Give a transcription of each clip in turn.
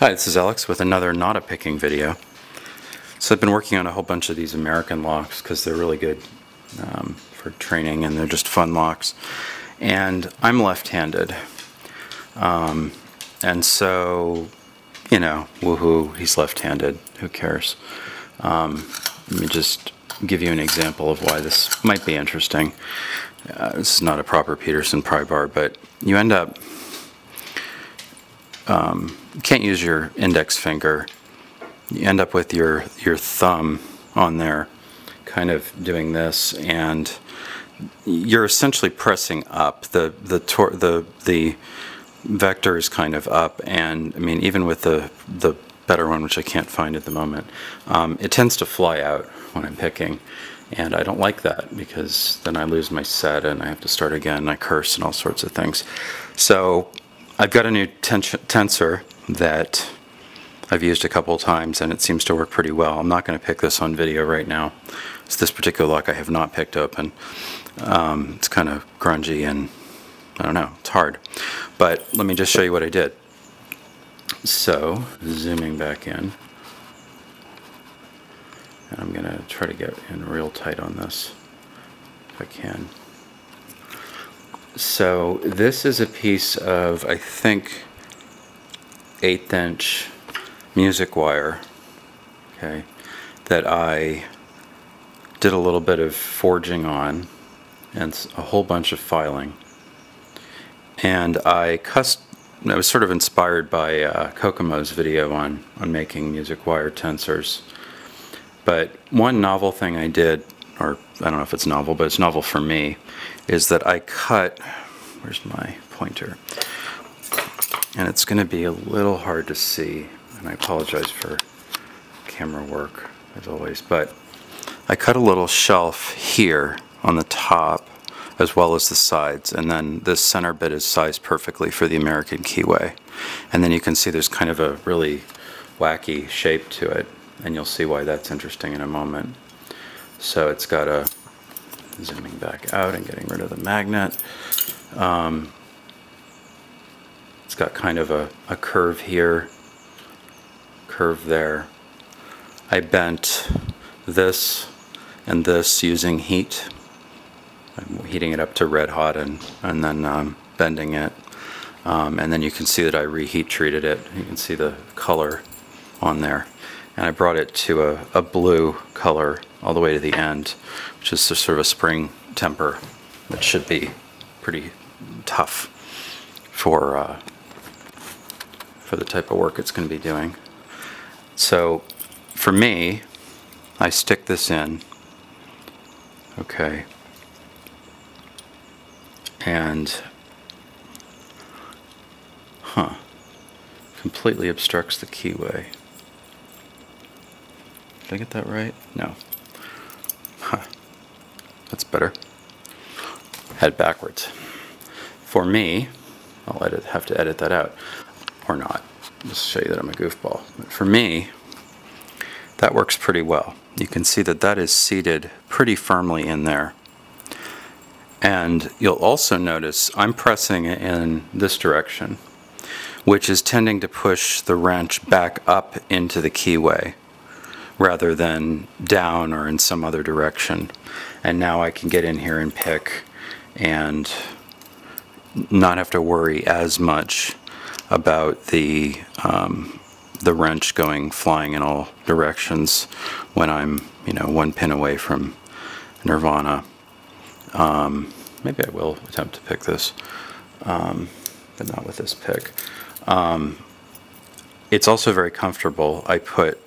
Hi, this is Alex with another not a picking video. So I've been working on a whole bunch of these American locks because they're really good um, for training and they're just fun locks. And I'm left-handed. Um, and so, you know, woohoo, he's left-handed. Who cares? Um, let me just give you an example of why this might be interesting. Uh, this is not a proper Peterson pry bar, but you end up um, you can't use your index finger. You end up with your your thumb on there, kind of doing this, and you're essentially pressing up. the the the the vector is kind of up, and I mean even with the the better one, which I can't find at the moment, um, it tends to fly out when I'm picking. And I don't like that because then I lose my set and I have to start again and I curse and all sorts of things. So I've got a new tensor that I've used a couple times and it seems to work pretty well. I'm not going to pick this on video right now. It's this particular lock I have not picked up and um, it's kind of grungy and I don't know, it's hard. But let me just show you what I did. So, zooming back in. And I'm going to try to get in real tight on this if I can. So this is a piece of, I think, eighth inch music wire, okay, that I did a little bit of forging on and a whole bunch of filing. And I I was sort of inspired by uh, Kokomo's video on, on making music wire tensors. But one novel thing I did, or I don't know if it's novel, but it's novel for me, is that I cut, where's my pointer? And it's going to be a little hard to see, and I apologize for camera work as always, but I cut a little shelf here on the top as well as the sides and then this center bit is sized perfectly for the American Keyway and then you can see there's kind of a really wacky shape to it and you'll see why that's interesting in a moment. So it's got a, zooming back out and getting rid of the magnet, um, it's got kind of a, a curve here, curve there. I bent this and this using heat. I'm heating it up to red hot and, and then um, bending it. Um, and then you can see that I reheat treated it. You can see the color on there and I brought it to a, a blue color all the way to the end, which is sort of a spring temper that should be pretty tough for uh, for the type of work it's going to be doing. So for me, I stick this in, okay, and huh, completely obstructs the keyway. Did I get that right? No. Huh. That's better. Head backwards. For me, I'll edit, have to edit that out, or not. Just show you that I'm a goofball. But for me, that works pretty well. You can see that that is seated pretty firmly in there. And you'll also notice I'm pressing it in this direction, which is tending to push the wrench back up into the keyway rather than down or in some other direction. And now I can get in here and pick and not have to worry as much about the um, the wrench going flying in all directions when I'm you know one pin away from nirvana. Um, maybe I will attempt to pick this, um, but not with this pick. Um, it's also very comfortable. I put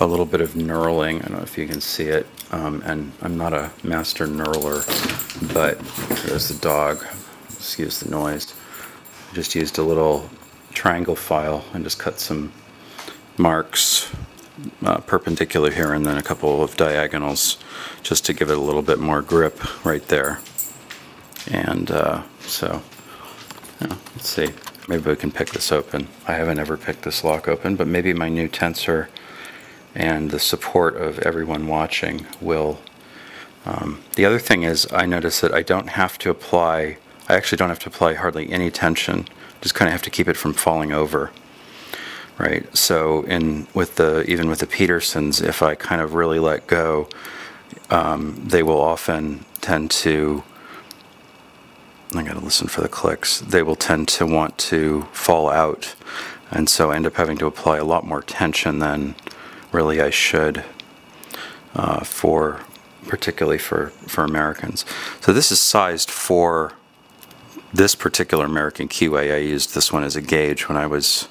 a little bit of knurling. I don't know if you can see it. Um, and I'm not a master knurler, but there's the dog. Excuse the noise. Just used a little triangle file and just cut some marks uh, perpendicular here and then a couple of diagonals just to give it a little bit more grip right there. And uh, so, let's see. Maybe we can pick this open. I haven't ever picked this lock open, but maybe my new tensor and the support of everyone watching will. Um, the other thing is, I notice that I don't have to apply, I actually don't have to apply hardly any tension, just kind of have to keep it from falling over. right? So in with the even with the Petersons, if I kind of really let go, um, they will often tend to. I got to listen for the clicks. They will tend to want to fall out, and so I end up having to apply a lot more tension than really I should uh, for particularly for for Americans. So this is sized for this particular American Keyway. I used this one as a gauge when I was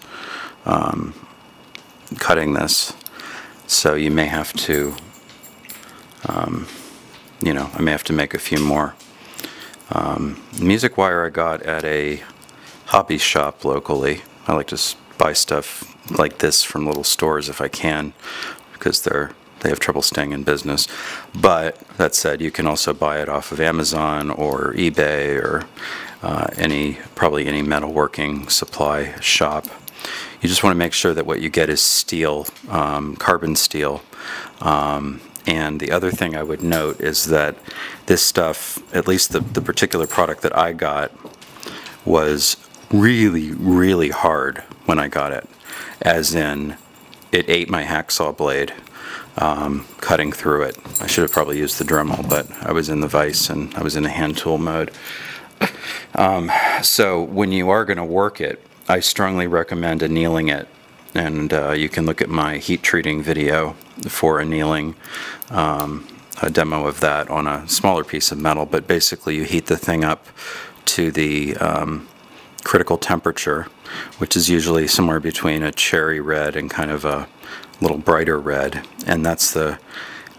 um, cutting this. So you may have to, um, you know, I may have to make a few more. Um, music wire I got at a hobby shop locally. I like to buy stuff like this from little stores if I can because they're they have trouble staying in business. But that said, you can also buy it off of Amazon or eBay or uh, any probably any metalworking supply shop. You just want to make sure that what you get is steel, um, carbon steel. Um, and the other thing I would note is that this stuff, at least the, the particular product that I got, was really, really hard when I got it. As in, it ate my hacksaw blade um, cutting through it. I should have probably used the Dremel, but I was in the vise and I was in a hand tool mode. Um, so when you are going to work it, I strongly recommend annealing it. And uh, you can look at my heat treating video for annealing, um, a demo of that on a smaller piece of metal. But basically, you heat the thing up to the um, critical temperature, which is usually somewhere between a cherry red and kind of a little brighter red. And that's the,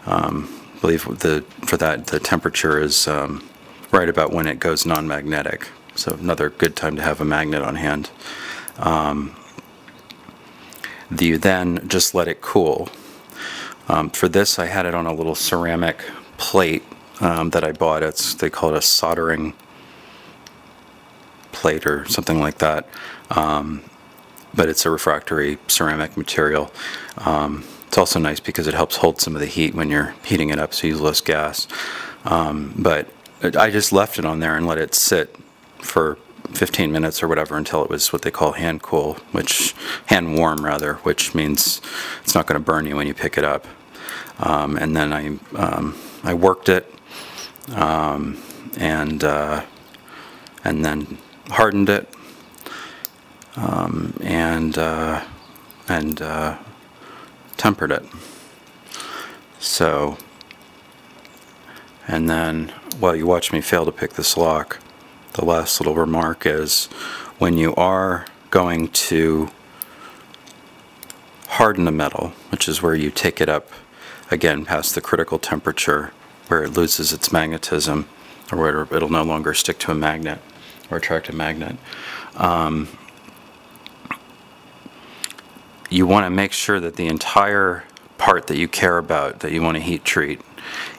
um, I believe the for that the temperature is um, right about when it goes non-magnetic. So another good time to have a magnet on hand. Um, you then just let it cool. Um, for this, I had it on a little ceramic plate um, that I bought. It's they call it a soldering plate or something like that. Um, but it's a refractory ceramic material. Um, it's also nice because it helps hold some of the heat when you're heating it up, so you use less gas. Um, but I just left it on there and let it sit for 15 minutes or whatever until it was what they call hand cool, which hand warm rather, which means it's not going to burn you when you pick it up. Um, and then I um, I worked it um, and uh, and then hardened it um, and uh, and uh, tempered it. So and then while you watch me fail to pick this lock, the last little remark is when you are going to harden the metal, which is where you take it up again past the critical temperature where it loses its magnetism or where it'll no longer stick to a magnet or attract a magnet. Um, you want to make sure that the entire part that you care about that you want to heat treat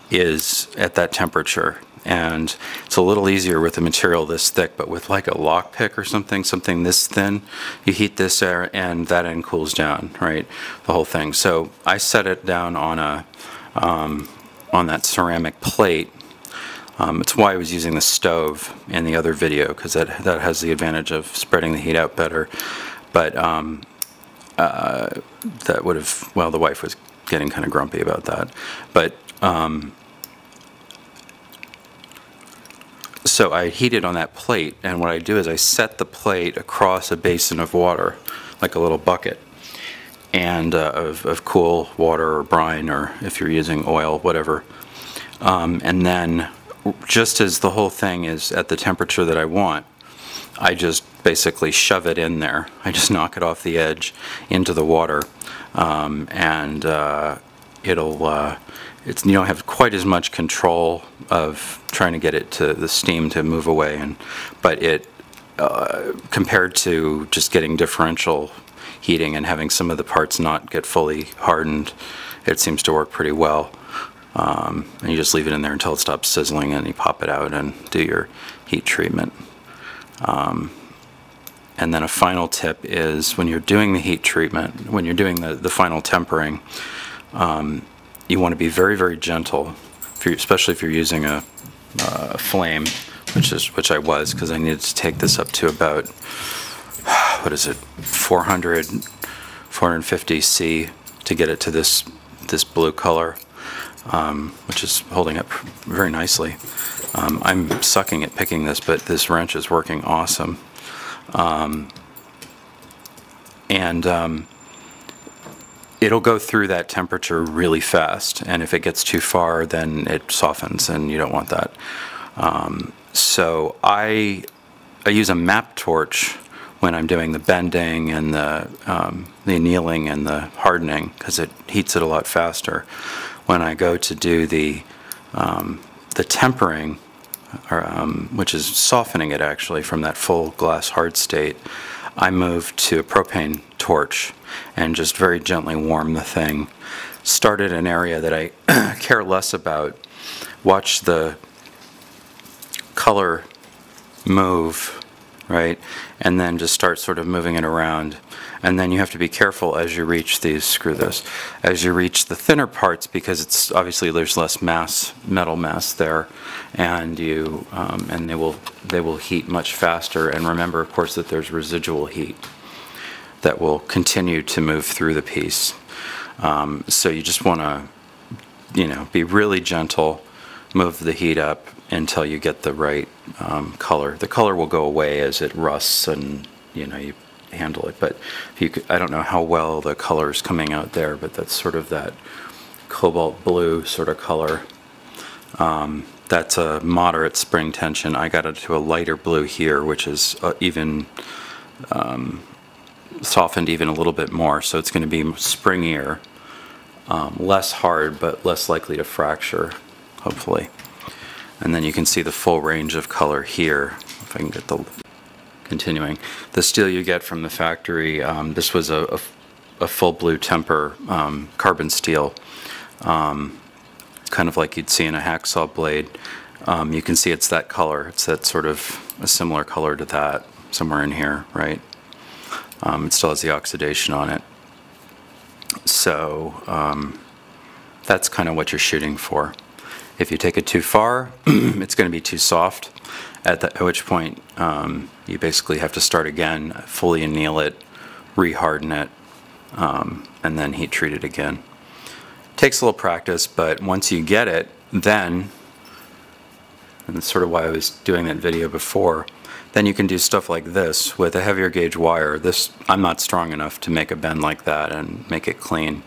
is at that temperature and it's a little easier with a material this thick, but with like a lock pick or something, something this thin, you heat this air and that end cools down, right? The whole thing. So I set it down on a um, on that ceramic plate. Um, it's why I was using the stove in the other video because that that has the advantage of spreading the heat out better. But um, uh, that would have well, the wife was getting kind of grumpy about that, but. Um, so I heat it on that plate, and what I do is I set the plate across a basin of water, like a little bucket, and uh, of, of, cool water or brine, or if you're using oil, whatever. Um, and then, just as the whole thing is at the temperature that I want, I just basically shove it in there. I just knock it off the edge into the water, um, and uh, it'll uh, it's you don't have quite as much control of trying to get it to the steam to move away, and but it uh, compared to just getting differential heating and having some of the parts not get fully hardened, it seems to work pretty well. Um, and you just leave it in there until it stops sizzling, and you pop it out and do your heat treatment. Um, and then a final tip is when you're doing the heat treatment, when you're doing the, the final tempering, um, you want to be very, very gentle, if especially if you're using a, uh, flame, which is which I was, because I needed to take this up to about what is it, 400, 450C to get it to this, this blue color, um, which is holding up very nicely. Um, I'm sucking at picking this, but this wrench is working awesome. Um, and um, it'll go through that temperature really fast. And if it gets too far, then it softens, and you don't want that. Um, so I, I use a MAPP torch when I'm doing the bending and the, um, the annealing and the hardening because it heats it a lot faster. When I go to do the, um, the tempering, or, um, which is softening it actually from that full glass hard state, I move to a propane torch and just very gently warm the thing. Started an area that I care less about. Watch the color move, right? And then just start sort of moving it around. And then you have to be careful as you reach these, screw this, as you reach the thinner parts because it's obviously there's less mass, metal mass there, and you um, and they will they will heat much faster. And remember, of course, that there's residual heat that will continue to move through the piece. Um, so you just want to, you know, be really gentle, move the heat up until you get the right um, color. The color will go away as it rusts and you know you handle it. But if you could, I don't know how well the color is coming out there, but that's sort of that cobalt blue sort of color. Um, that's a moderate spring tension. I got it to a lighter blue here, which is uh, even um, softened even a little bit more. So it's going to be springier, um, less hard, but less likely to fracture, hopefully. And then you can see the full range of color here, if I can get the continuing. The steel you get from the factory, um, this was a, a, a, full blue temper um, carbon steel, um, kind of like you'd see in a hacksaw blade. Um, you can see it's that color. It's that sort of a similar color to that somewhere in here, right? Um, it still has the oxidation on it. So um, that's kind of what you're shooting for. If you take it too far, it's going to be too soft, at, the, at which point um, you basically have to start again, fully anneal it, reharden it, um, and then heat treat it again. Takes a little practice, but once you get it, then, and that's sort of why I was doing that video before, then you can do stuff like this with a heavier gauge wire. This I'm not strong enough to make a bend like that and make it clean.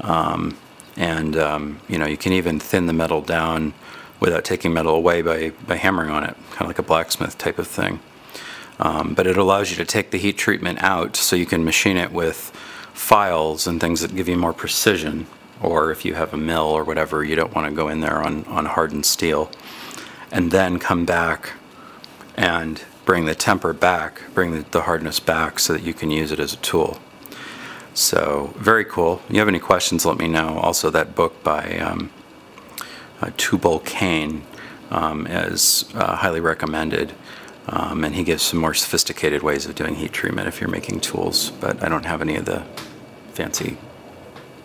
Um, and um, you know you can even thin the metal down without taking metal away by, by hammering on it, kind of like a blacksmith type of thing. Um, but it allows you to take the heat treatment out so you can machine it with files and things that give you more precision. Or if you have a mill or whatever, you don't want to go in there on, on hardened steel. And then come back and bring the temper back, bring the, the, hardness back so that you can use it as a tool. So very cool. If you have any questions, let me know. Also, that book by um, uh, Tubal Cain um, is uh, highly recommended. Um, and he gives some more sophisticated ways of doing heat treatment if you're making tools, but I don't have any of the fancy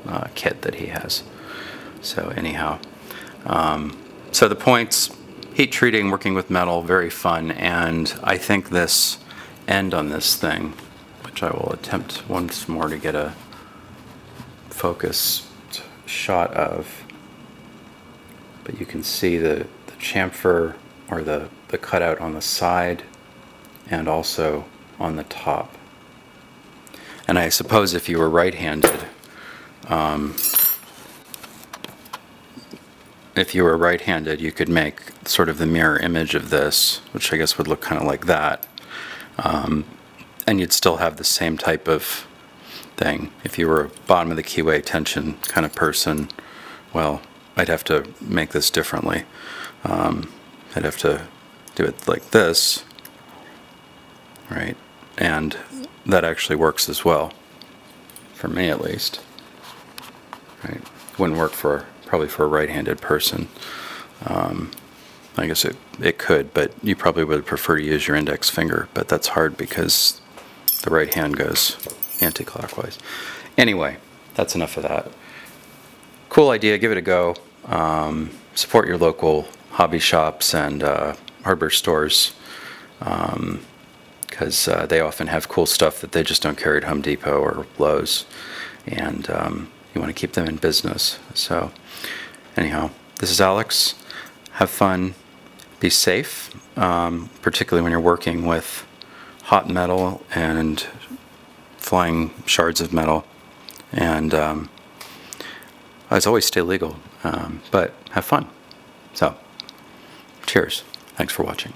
uh, kit that he has. So anyhow, um, so the points heat treating, working with metal, very fun. And I think this end on this thing, which I will attempt once more to get a focused shot of, but you can see the, the chamfer or the, the cutout on the side and also on the top. And I suppose if you were right-handed, um, if you were right-handed, you could make sort of the mirror image of this, which I guess would look kind of like that. Um, and you'd still have the same type of thing. If you were a bottom of the keyway tension kind of person, well, I'd have to make this differently. Um, I'd have to do it like this, right? And that actually works as well, for me at least. Right? Wouldn't work for probably for a right-handed person. Um, I guess it, it could, but you probably would prefer to use your index finger, but that's hard because the right hand goes anti-clockwise. Anyway, that's enough of that. Cool idea, give it a go. Um, support your local hobby shops and uh, hardware stores. Because because uh, they often have cool stuff that they just don't carry at Home Depot or Lowe's, and um, you want to keep them in business. So, anyhow, this is Alex. Have fun. Be safe, um, particularly when you're working with hot metal and flying shards of metal. And um, as always, stay legal, um, but have fun. So, cheers. Thanks for watching.